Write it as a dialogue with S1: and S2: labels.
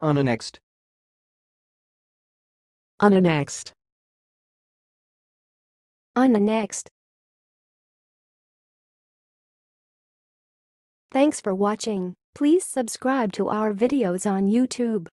S1: On a next.
S2: On a next.
S3: On the next. Thanks for watching. Please subscribe to our videos on YouTube.